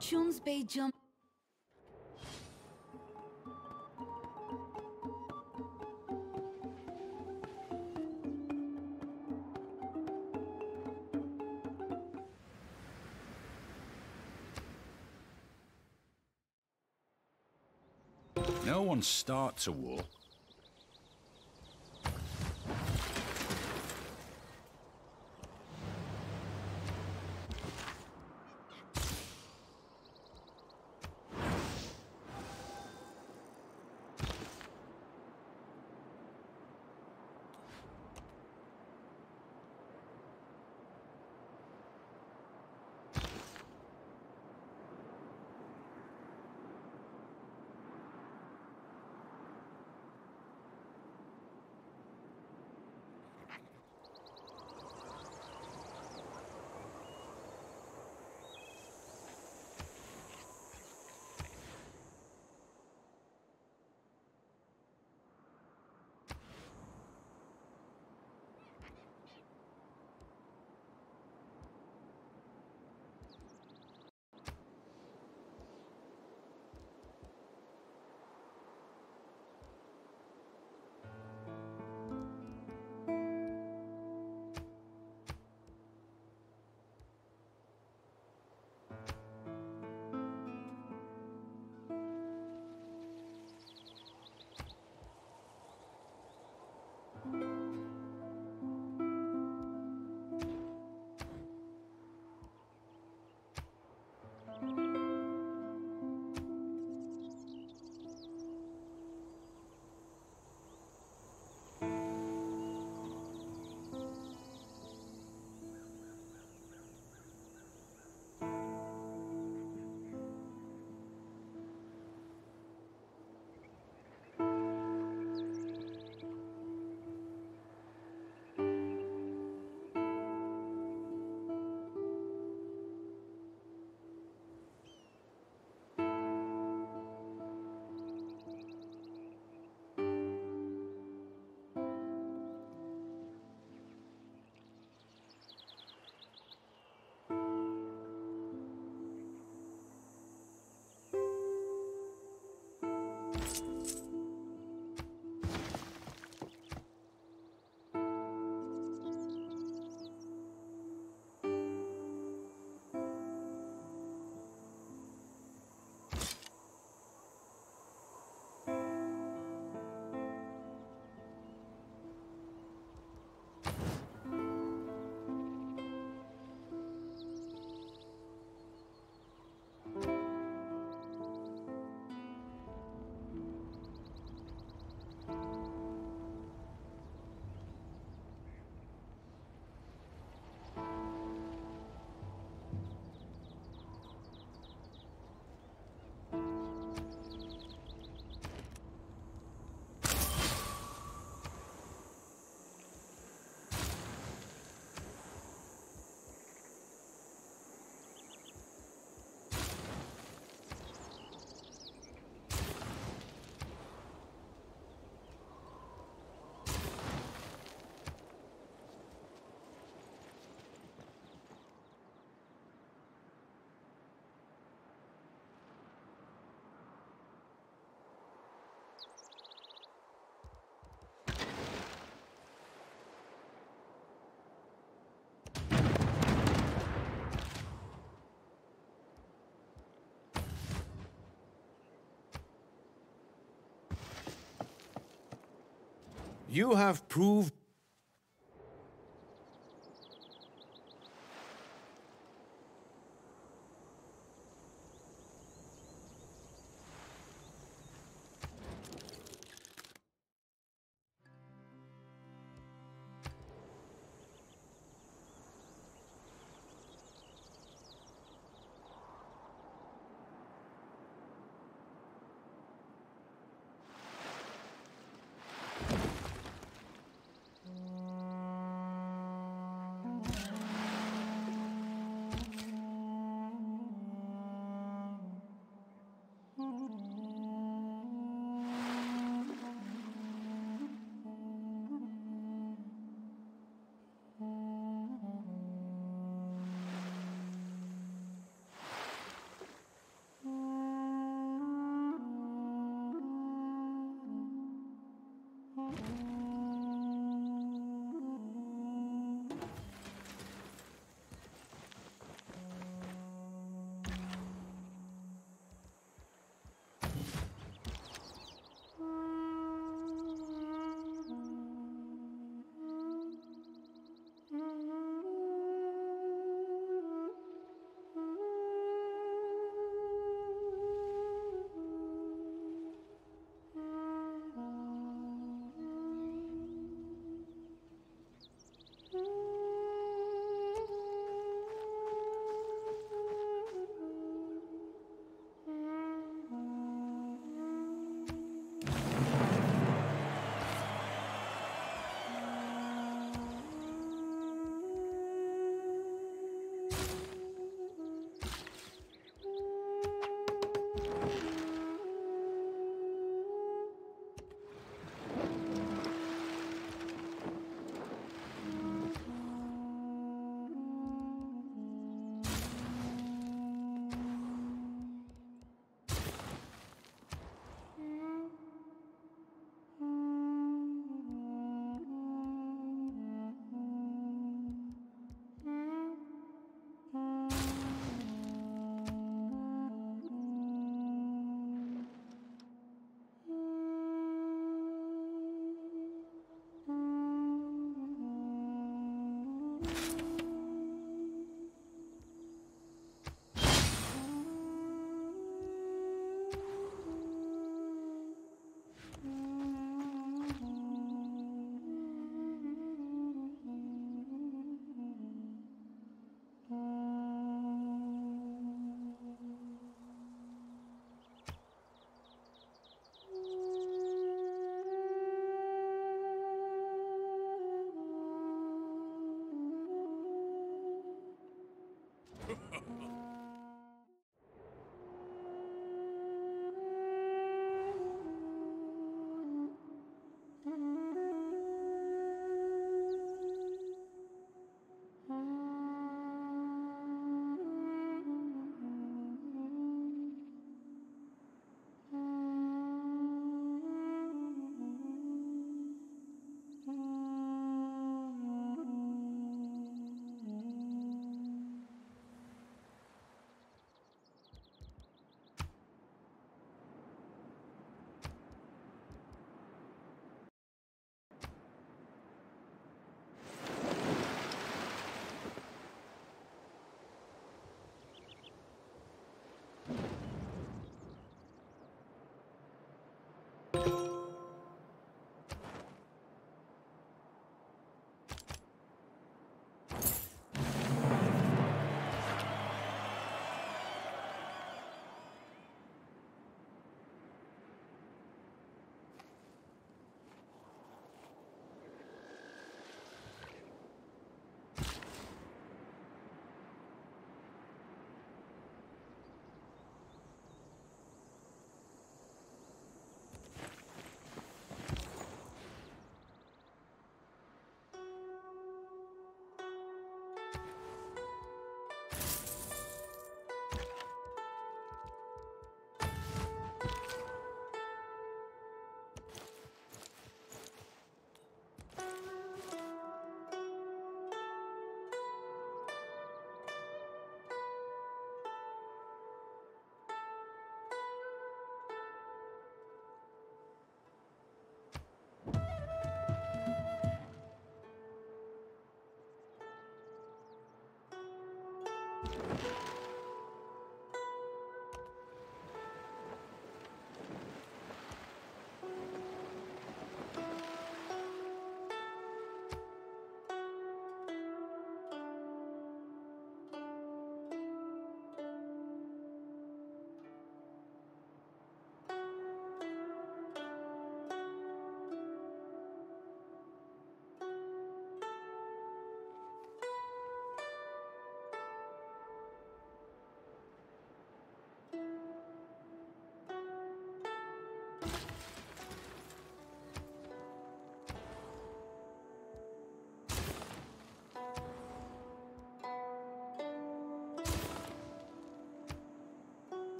Chuns Bay jump. No one starts a war You have proved Mm-hmm.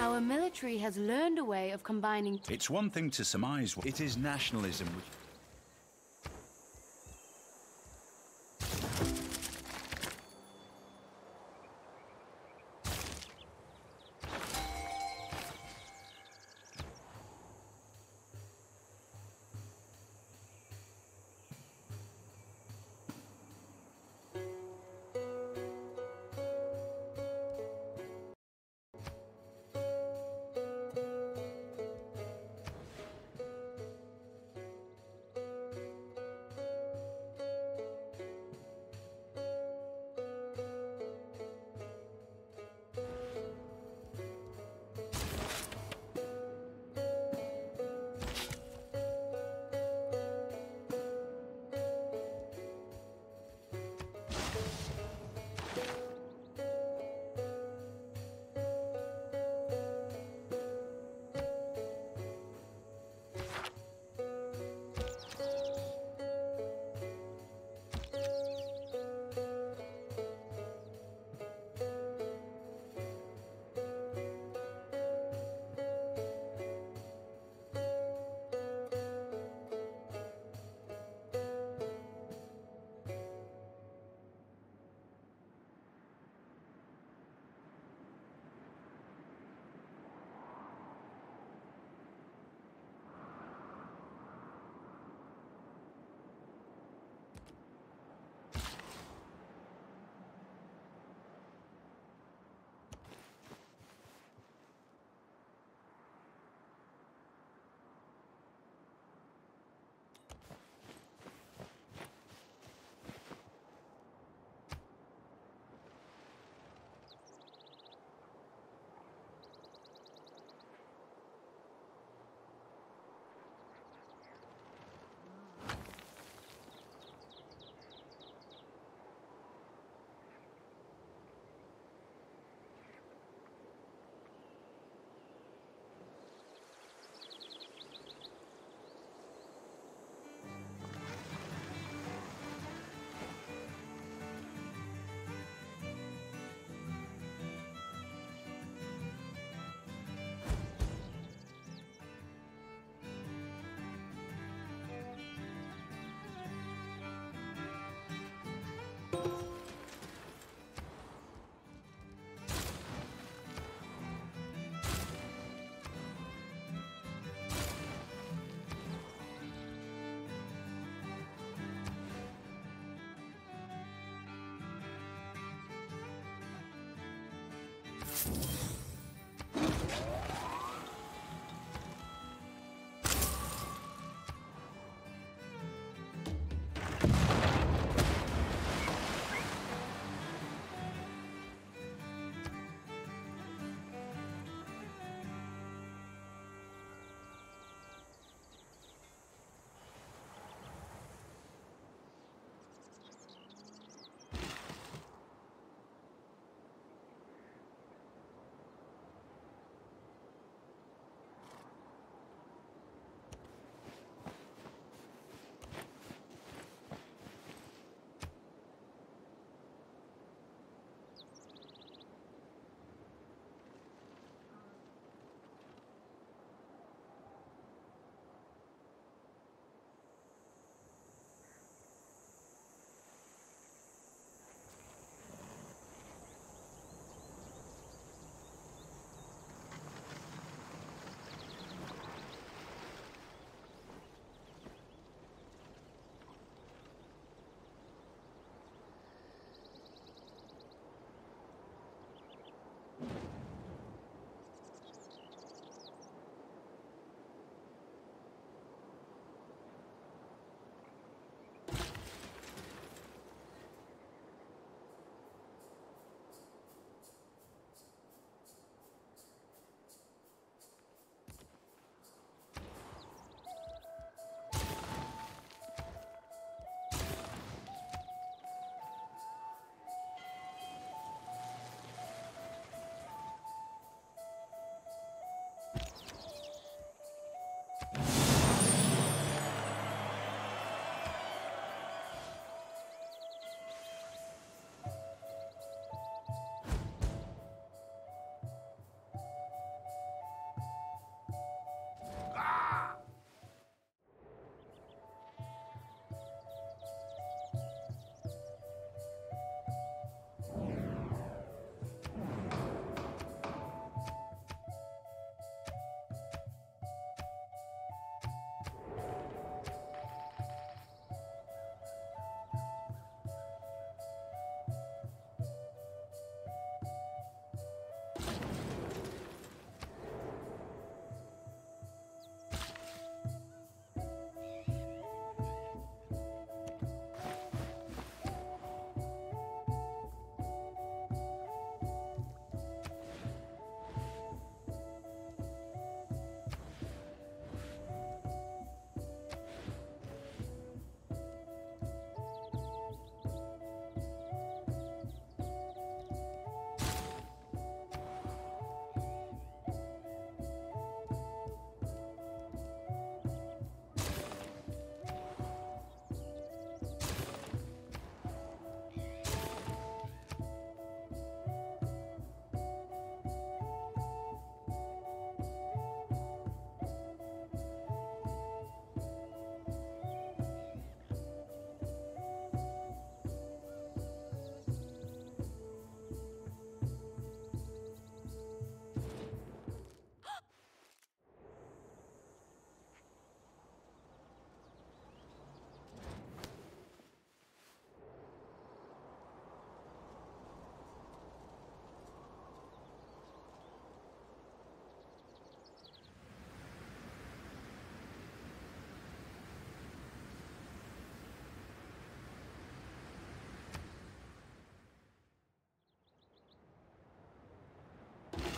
Our military has learned a way of combining... It's one thing to surmise... What it is nationalism which...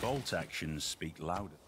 Bolt actions speak louder.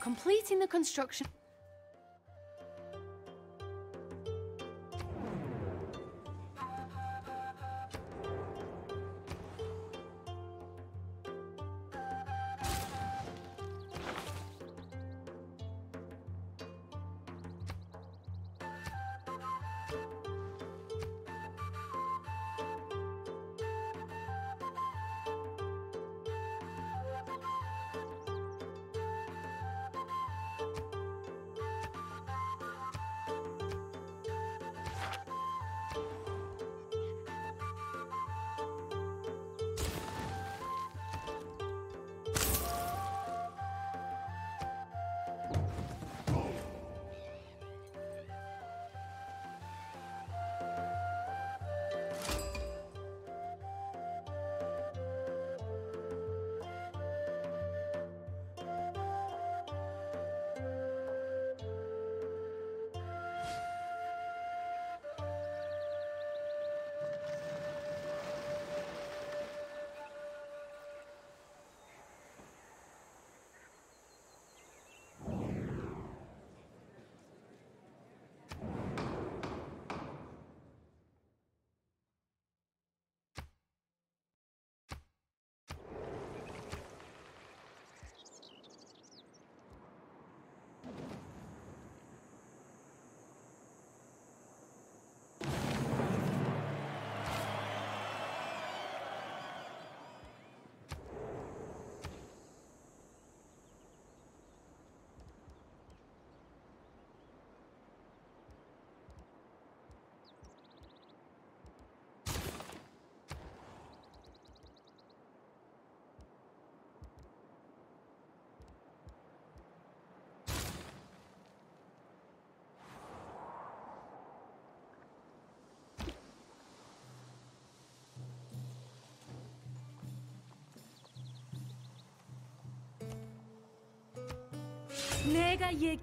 Completing the construction... 내가 얘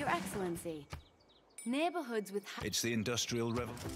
Your Excellency, neighborhoods with... It's the Industrial Revolution.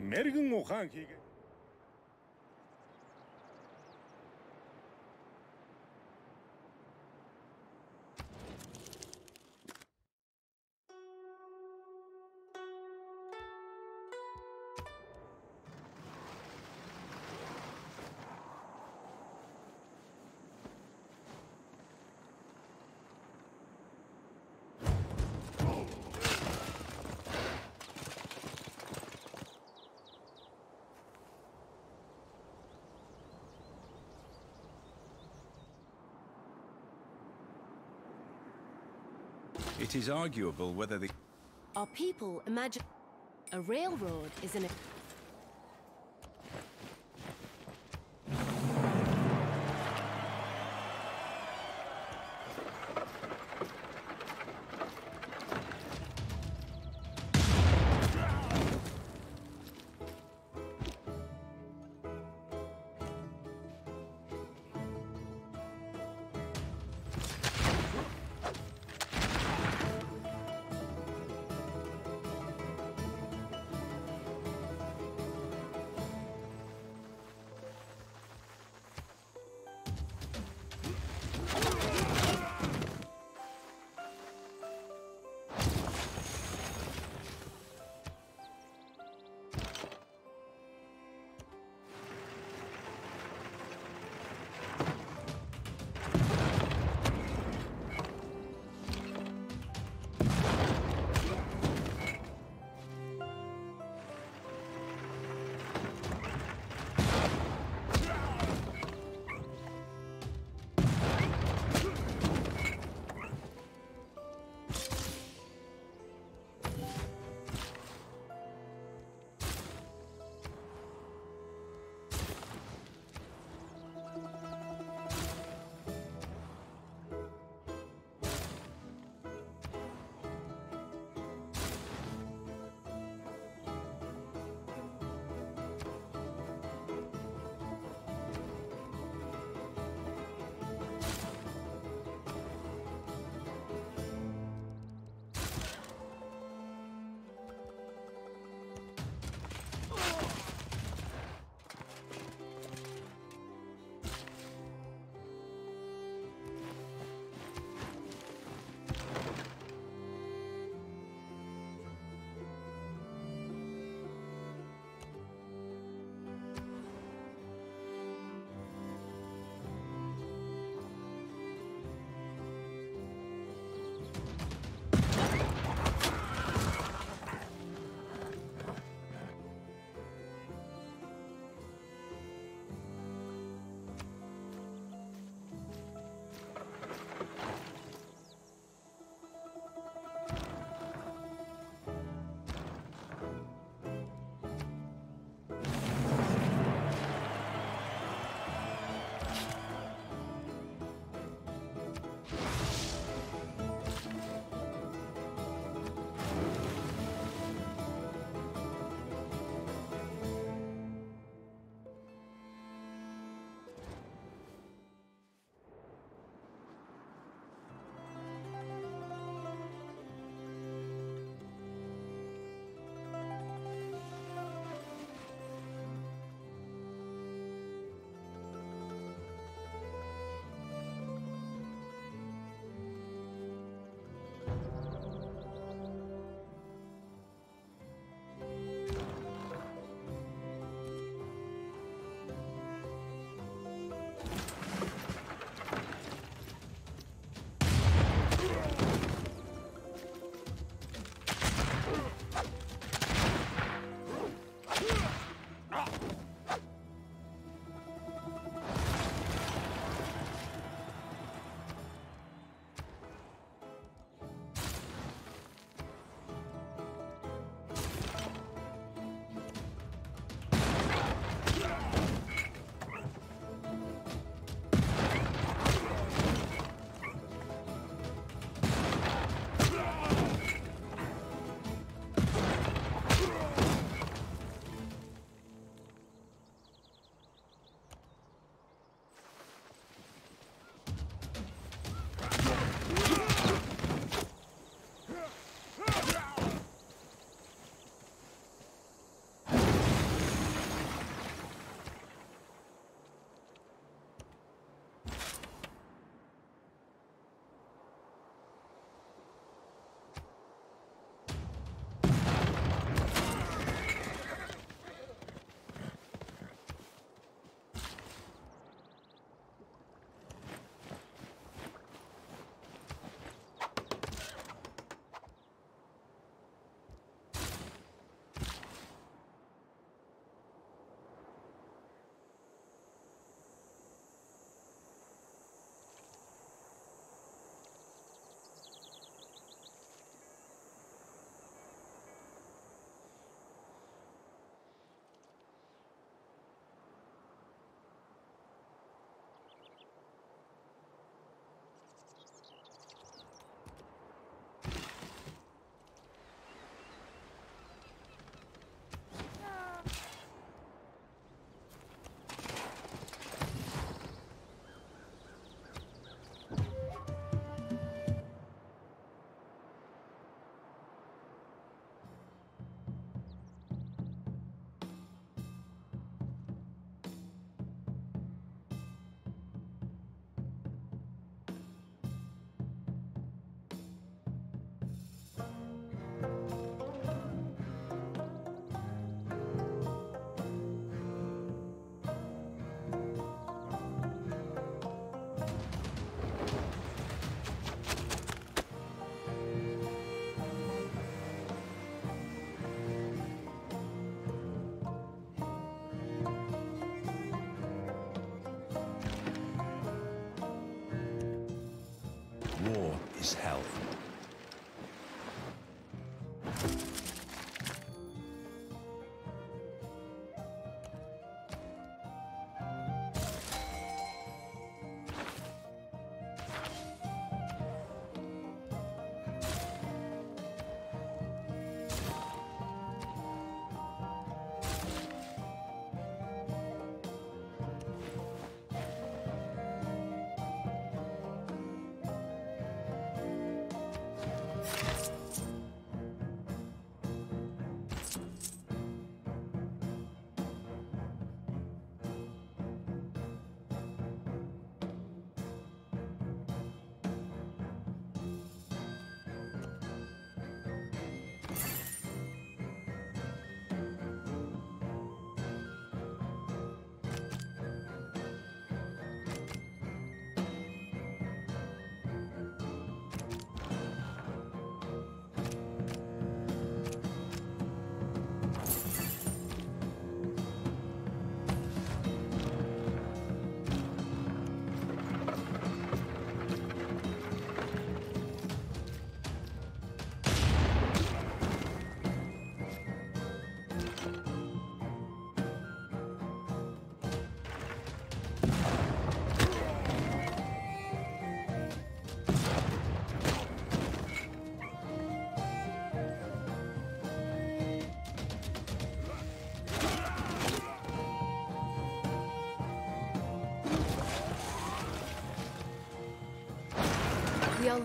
メリンを反撃。It is arguable whether the... Our people imagine a railroad is an.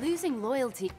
Losing loyalty.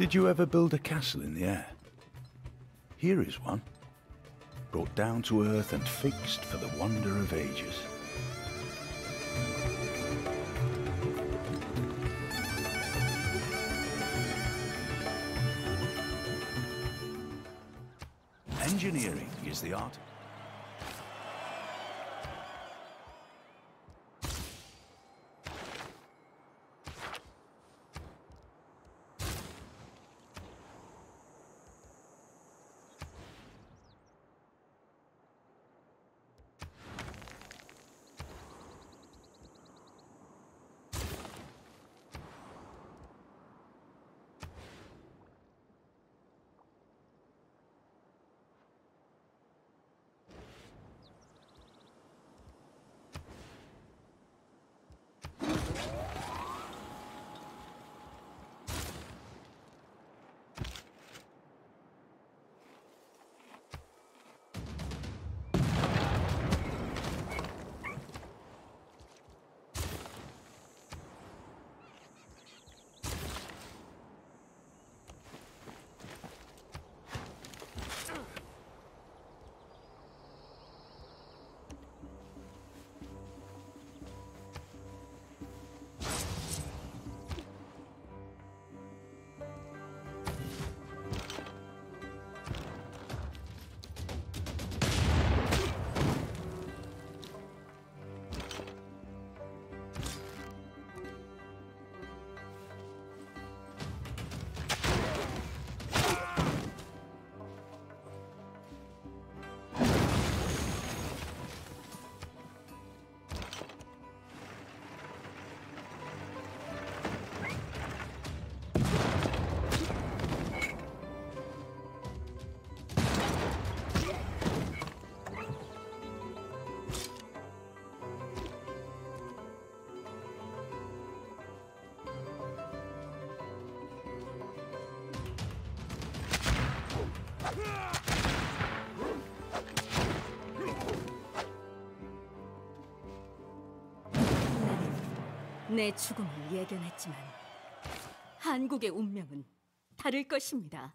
Did you ever build a castle in the air? Here is one. Brought down to earth and fixed for the wonder of ages. 내 죽음을 예견했지만 한국의 운명은 다를 것입니다.